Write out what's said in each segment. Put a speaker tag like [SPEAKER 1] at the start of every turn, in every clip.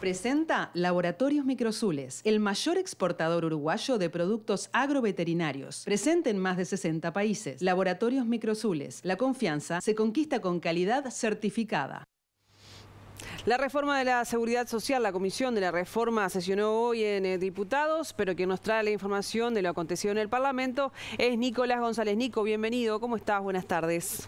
[SPEAKER 1] Presenta Laboratorios Microzules, el mayor exportador uruguayo de productos agroveterinarios. Presente en más de 60 países. Laboratorios Microzules. La confianza se conquista con calidad certificada.
[SPEAKER 2] La reforma de la seguridad social, la comisión de la reforma sesionó hoy en eh, diputados, pero quien nos trae la información de lo acontecido en el Parlamento es Nicolás González. Nico, bienvenido. ¿Cómo estás? Buenas tardes.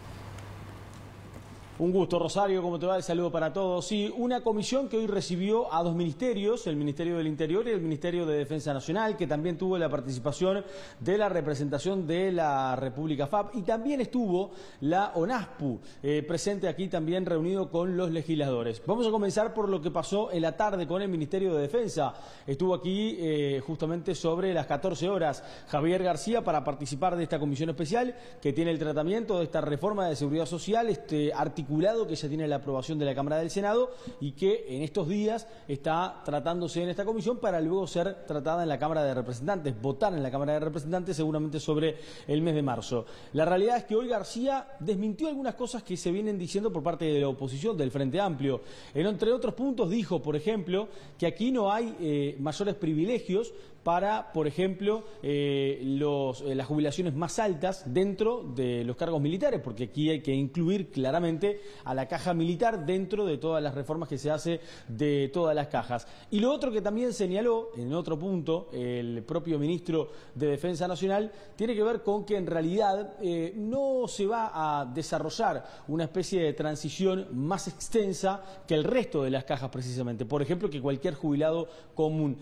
[SPEAKER 3] Un gusto, Rosario, ¿cómo te va? El saludo para todos. Sí, una comisión que hoy recibió a dos ministerios, el Ministerio del Interior y el Ministerio de Defensa Nacional, que también tuvo la participación de la representación de la República FAP y también estuvo la ONASPU eh, presente aquí también reunido con los legisladores. Vamos a comenzar por lo que pasó en la tarde con el Ministerio de Defensa. Estuvo aquí eh, justamente sobre las 14 horas Javier García para participar de esta comisión especial que tiene el tratamiento de esta reforma de seguridad social, este que ya tiene la aprobación de la Cámara del Senado y que en estos días está tratándose en esta comisión para luego ser tratada en la Cámara de Representantes, votar en la Cámara de Representantes seguramente sobre el mes de marzo. La realidad es que hoy García desmintió algunas cosas que se vienen diciendo por parte de la oposición, del Frente Amplio. entre otros puntos dijo, por ejemplo, que aquí no hay eh, mayores privilegios para, por ejemplo, eh, eh, las jubilaciones más altas dentro de los cargos militares, porque aquí hay que incluir claramente a la caja militar dentro de todas las reformas que se hace de todas las cajas. Y lo otro que también señaló, en otro punto, el propio ministro de Defensa Nacional, tiene que ver con que en realidad eh, no se va a desarrollar una especie de transición más extensa que el resto de las cajas precisamente. Por ejemplo, que cualquier jubilado común.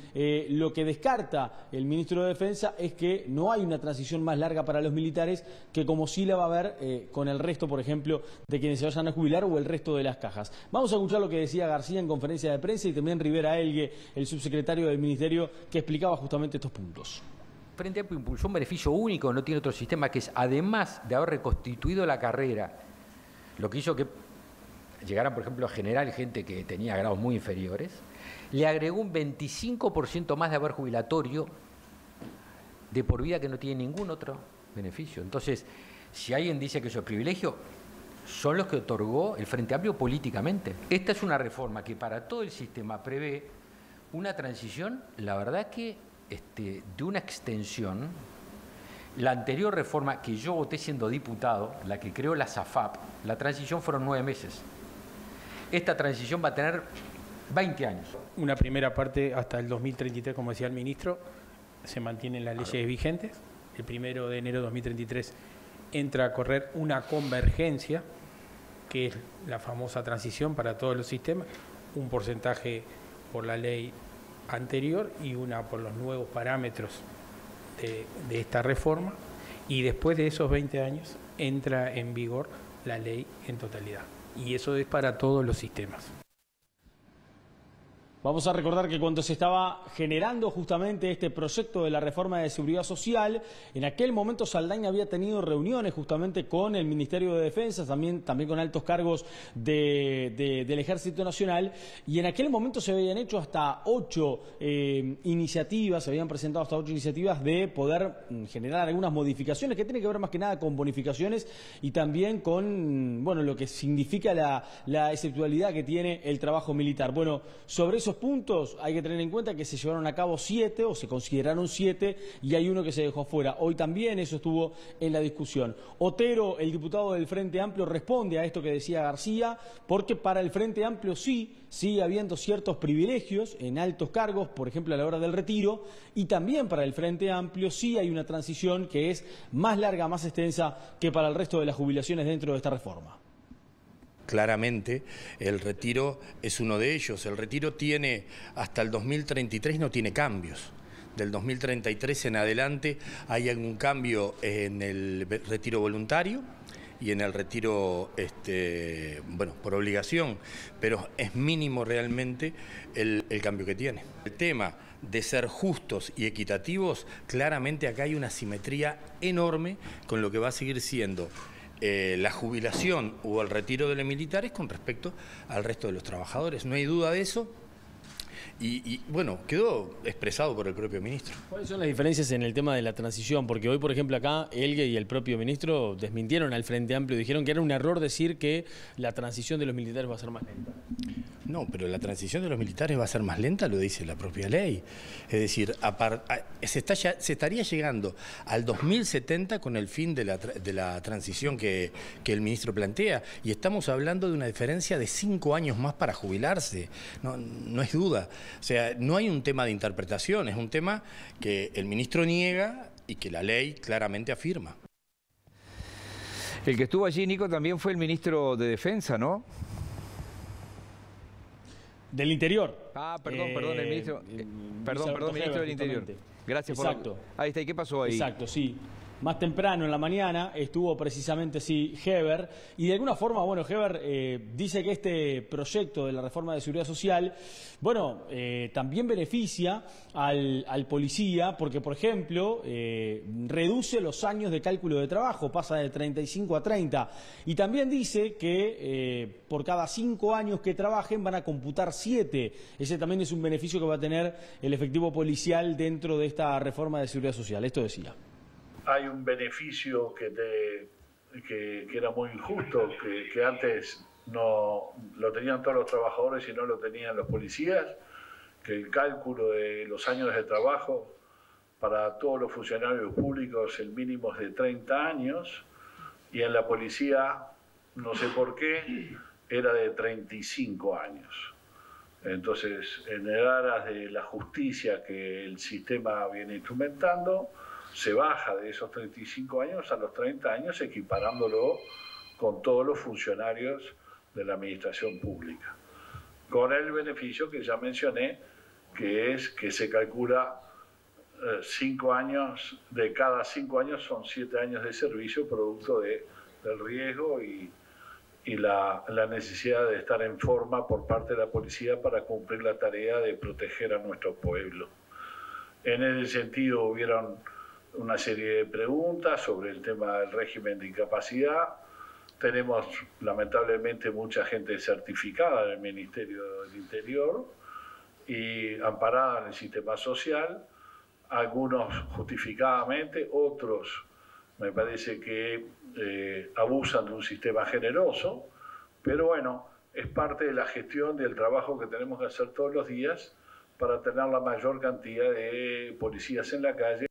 [SPEAKER 3] lo que descarta el ministro de Defensa es que no hay una transición más larga para los militares que como sí la va a haber eh, con el resto, por ejemplo, de quienes se vayan a jubilar o el resto de las cajas. Vamos a escuchar lo que decía García en conferencia de prensa y también Rivera Elgue, el subsecretario del Ministerio, que explicaba justamente estos puntos.
[SPEAKER 4] Frente Amplio impulsó un beneficio único, no tiene otro sistema, que es además de haber reconstituido la carrera, lo que hizo que llegaran, por ejemplo, a generar gente que tenía grados muy inferiores, le agregó un 25% más de haber jubilatorio de por vida que no tiene ningún otro beneficio. Entonces, si alguien dice que eso es privilegio, son los que otorgó el Frente Amplio políticamente. Esta es una reforma que para todo el sistema prevé una transición, la verdad que este, de una extensión. La anterior reforma que yo voté siendo diputado, la que creó la SAFAP, la transición fueron nueve meses. Esta transición va a tener 20 años.
[SPEAKER 5] Una primera parte hasta el 2033, como decía el ministro, se mantienen las leyes vigentes. El primero de enero de 2033 entra a correr una convergencia, que es la famosa transición para todos los sistemas, un porcentaje por la ley anterior y una por los nuevos parámetros de, de esta reforma. Y después de esos 20 años entra en vigor la ley en totalidad. Y eso es para todos los sistemas.
[SPEAKER 3] Vamos a recordar que cuando se estaba generando justamente este proyecto de la reforma de seguridad social, en aquel momento Saldaña había tenido reuniones justamente con el Ministerio de Defensa, también, también con altos cargos del Ejército Nacional, y en aquel momento se habían hecho hasta ocho eh, iniciativas, se habían presentado hasta ocho iniciativas de poder mm, generar algunas modificaciones que tienen que ver más que nada con bonificaciones y también con bueno lo que significa la, la exceptualidad que tiene el trabajo militar. Bueno, sobre eso puntos hay que tener en cuenta que se llevaron a cabo siete o se consideraron siete y hay uno que se dejó fuera. Hoy también eso estuvo en la discusión. Otero, el diputado del Frente Amplio, responde a esto que decía García, porque para el Frente Amplio sí sigue habiendo ciertos privilegios en altos cargos, por ejemplo a la hora del retiro, y también para el Frente Amplio sí hay una transición que es más larga, más extensa que para el resto de las jubilaciones dentro de esta reforma
[SPEAKER 6] claramente el retiro es uno de ellos. El retiro tiene hasta el 2033 no tiene cambios. Del 2033 en adelante hay algún cambio en el retiro voluntario y en el retiro este, bueno, por obligación, pero es mínimo realmente el, el cambio que tiene. El tema de ser justos y equitativos, claramente acá hay una simetría enorme con lo que va a seguir siendo eh, la jubilación o el retiro de los militares con respecto al resto de los trabajadores. No hay duda de eso. Y, bueno, quedó expresado por el propio ministro.
[SPEAKER 3] ¿Cuáles son las diferencias en el tema de la transición? Porque hoy, por ejemplo, acá Elgue y el propio ministro desmintieron al Frente Amplio, dijeron que era un error decir que la transición de los militares va a ser más lenta.
[SPEAKER 6] No, pero la transición de los militares va a ser más lenta, lo dice la propia ley. Es decir, se, está se, estaría llegando al 2070 con el fin de la, de la transición que, que, el ministro plantea. Y estamos hablando de una diferencia de cinco años más para jubilarse. No, no es duda. O sea, no hay un tema de interpretación, es un tema que el ministro niega y que la ley claramente afirma.
[SPEAKER 7] El que estuvo allí, Nico, también fue el ministro de Defensa, ¿no?
[SPEAKER 3] Del Interior.
[SPEAKER 7] Ah, perdón, perdón, el ministro. Eh, perdón, perdón, ministro del Interior. Gracias
[SPEAKER 3] Exacto.
[SPEAKER 7] por. Ahí está, ¿y qué pasó ahí?
[SPEAKER 3] Exacto, sí más temprano en la mañana estuvo precisamente sí Heber y de alguna forma, bueno, Heber eh, dice que este proyecto de la reforma de seguridad social, bueno, eh, también beneficia al, policía porque, por ejemplo, eh, reduce los años de cálculo de trabajo, pasa de 35 a 30 y también dice que por cada cinco años que trabajen van a computar siete. Ese también es un beneficio que va a tener el efectivo policial dentro de esta reforma de seguridad social. Esto decía
[SPEAKER 8] hay un beneficio que, que, era muy injusto, que, antes no lo tenían todos los trabajadores y no lo tenían los policías, que el cálculo de los años de trabajo para todos los funcionarios públicos el mínimo es de 30 años y en la policía, no sé por qué, era de 35 años. Entonces, en aras de la justicia que el sistema viene instrumentando, se baja de esos 35 años a los 30 años, equiparándolo con todos los funcionarios de la administración pública. Con el beneficio que ya mencioné, que es que se calcula 5 eh, años, de cada 5 años son 7 años de servicio producto de, del riesgo y, la, necesidad de estar en forma por parte de la policía para cumplir la tarea de proteger a nuestro pueblo. En ese sentido hubieron una serie de preguntas sobre el tema del régimen de incapacidad. Tenemos lamentablemente mucha gente certificada en el Ministerio del Interior y amparada en el sistema social, algunos justificadamente, otros me parece que eh, abusan de un sistema generoso, pero bueno, es parte de la gestión del trabajo que tenemos que hacer todos los días para tener la mayor cantidad de policías en la calle.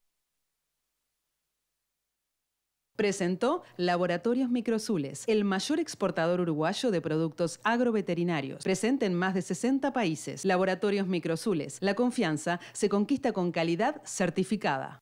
[SPEAKER 1] Presentó Laboratorios Microsules, el mayor exportador uruguayo de productos agroveterinarios, presente en más de 60 países. Laboratorios Microsules, la confianza se conquista con calidad certificada.